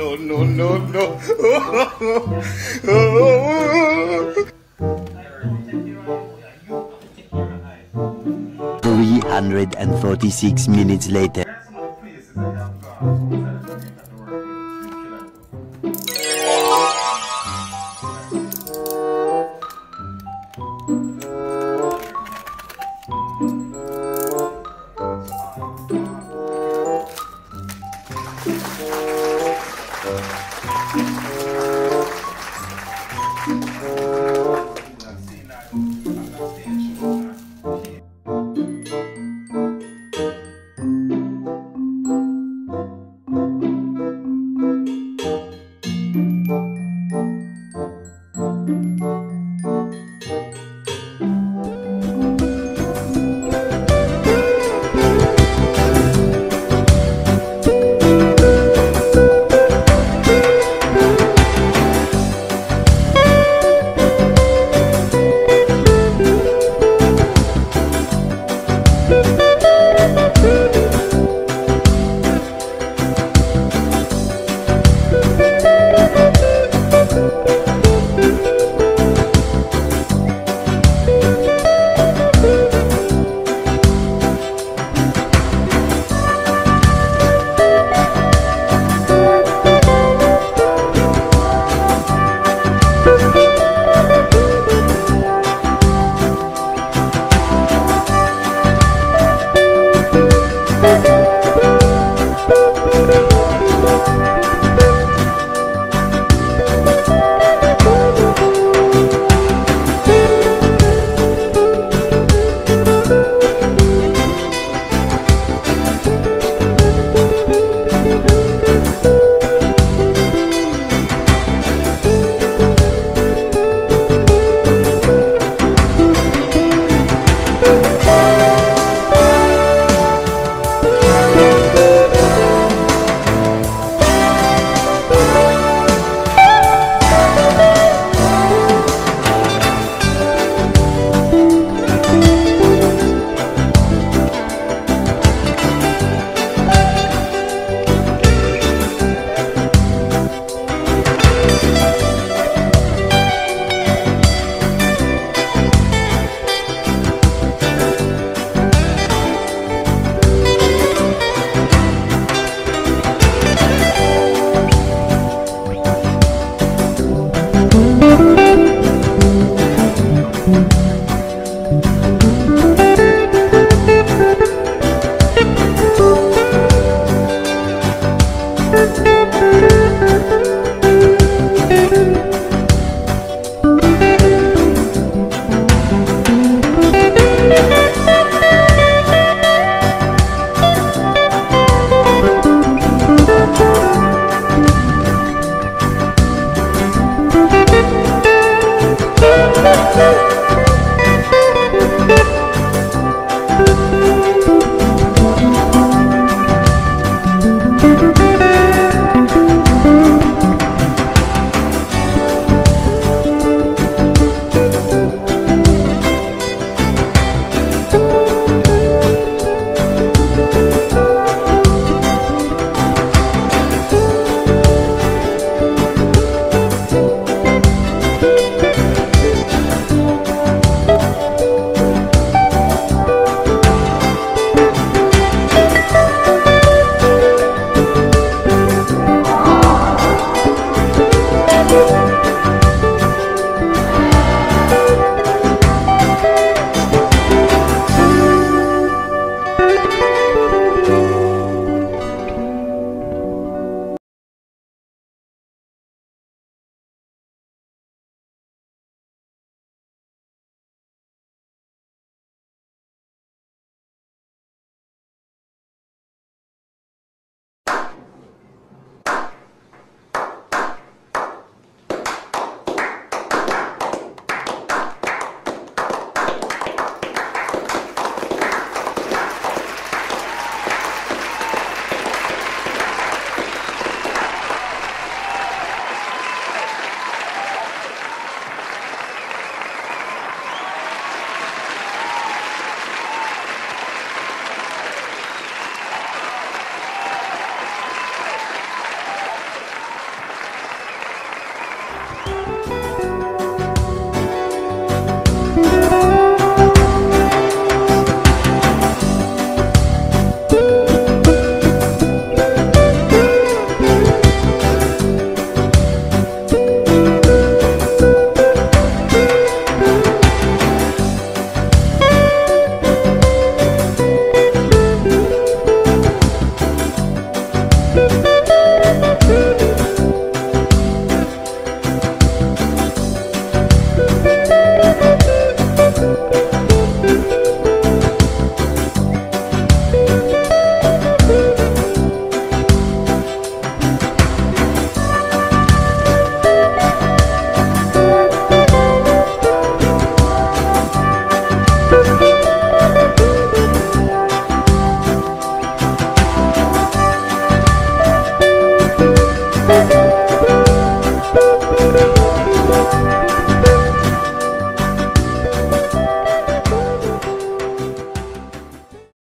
No, no, no, no. Six minutes later.